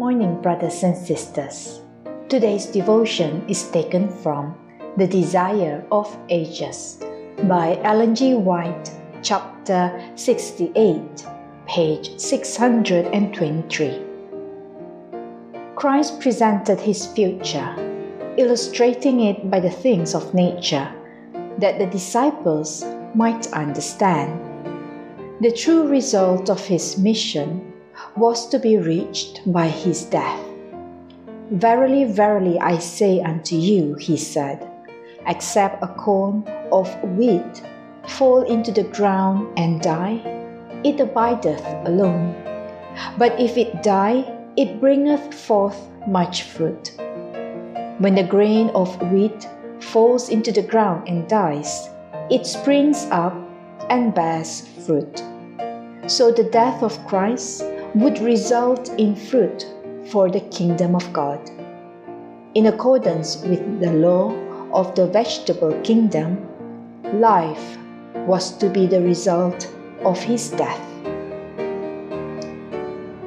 brothers and sisters. Today's devotion is taken from The Desire of Ages by Ellen G. White, chapter 68, page 623. Christ presented his future, illustrating it by the things of nature, that the disciples might understand. The true result of his mission was to be reached by his death. Verily, verily, I say unto you, he said, except a corn of wheat fall into the ground and die, it abideth alone. But if it die, it bringeth forth much fruit. When the grain of wheat falls into the ground and dies, it springs up and bears fruit. So the death of Christ would result in fruit for the kingdom of God. In accordance with the law of the vegetable kingdom, life was to be the result of his death.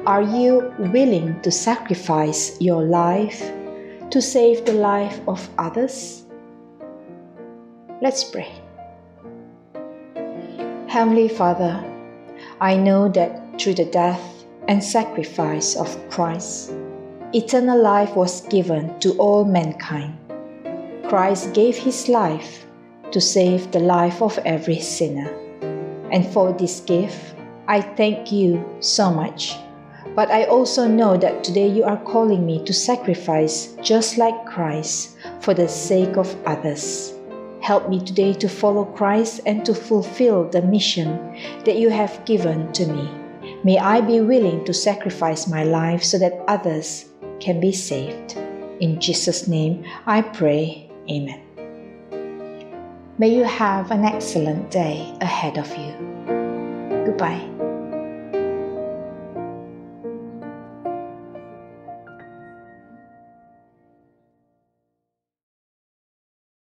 Are you willing to sacrifice your life to save the life of others? Let's pray. Heavenly Father, I know that through the death and sacrifice of Christ, eternal life was given to all mankind. Christ gave his life to save the life of every sinner. And for this gift, I thank you so much. But I also know that today you are calling me to sacrifice just like Christ for the sake of others. Help me today to follow Christ and to fulfill the mission that you have given to me. May I be willing to sacrifice my life so that others can be saved. In Jesus' name I pray. Amen. May you have an excellent day ahead of you. Goodbye.